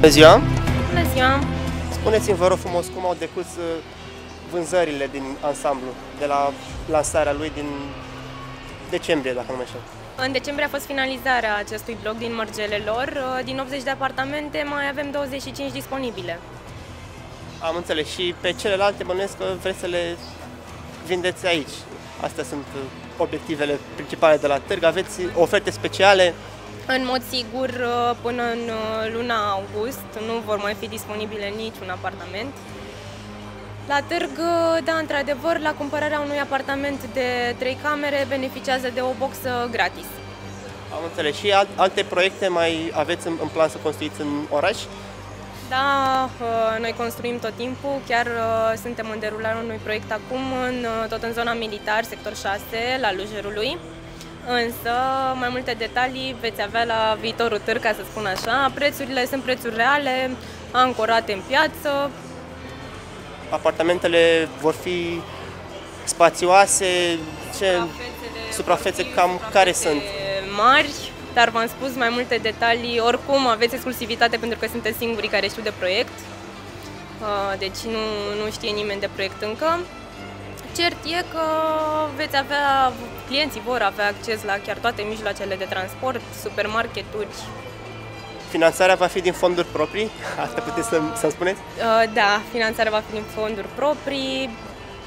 Bună ziua! Bună ziua! Spuneți-mi, vă rog frumos, cum au decurs uh, vânzările din ansamblu, de la lansarea lui din decembrie, dacă nu mă înșel. În decembrie a fost finalizarea acestui bloc din Mărgelelor. Uh, din 80 de apartamente mai avem 25 disponibile. Am înțeles. Și pe celelalte bănuiesc că vreți să le vindeți aici. Astea sunt uh, obiectivele principale de la târg. Aveți oferte speciale? În mod sigur, uh, până în luna august nu vor mai fi disponibile niciun apartament. La târg, da, într-adevăr, la cumpărarea unui apartament de trei camere beneficiază de o boxă gratis. Am înțeles. Și alte proiecte mai aveți în, plan să construiți în oraș? Da, uh, noi construim tot timpul, chiar uh, suntem în derulare unui proiect acum, în, uh, tot în zona militar, sector 6, la Lujerului. Însă, mai multe detalii veți avea la viitorul târg, ca să spun așa. Prețurile sunt prețuri reale, ancorate în piață, apartamentele vor fi spațioase, ce suprafețe cam care sunt? Mari, dar v-am spus mai multe detalii. Oricum aveți exclusivitate pentru că sunteți singurii care știu de proiect. Uh, deci nu, nu știe nimeni de proiect încă. Cert e că veți avea, clienții vor avea acces la chiar toate mijloacele de transport, supermarketuri, Finanțarea va fi din fonduri proprii? Asta puteți să, să-mi spuneți? Uh, da, finanțarea va fi din fonduri proprii.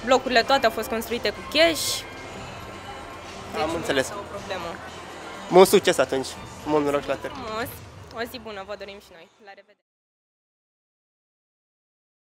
Blocurile toate au fost construite cu cash. Deci Am înțeles. o problemă. Mult succes atunci. Mult noroc la târg. O zi bună, vă dorim și noi. La revedere!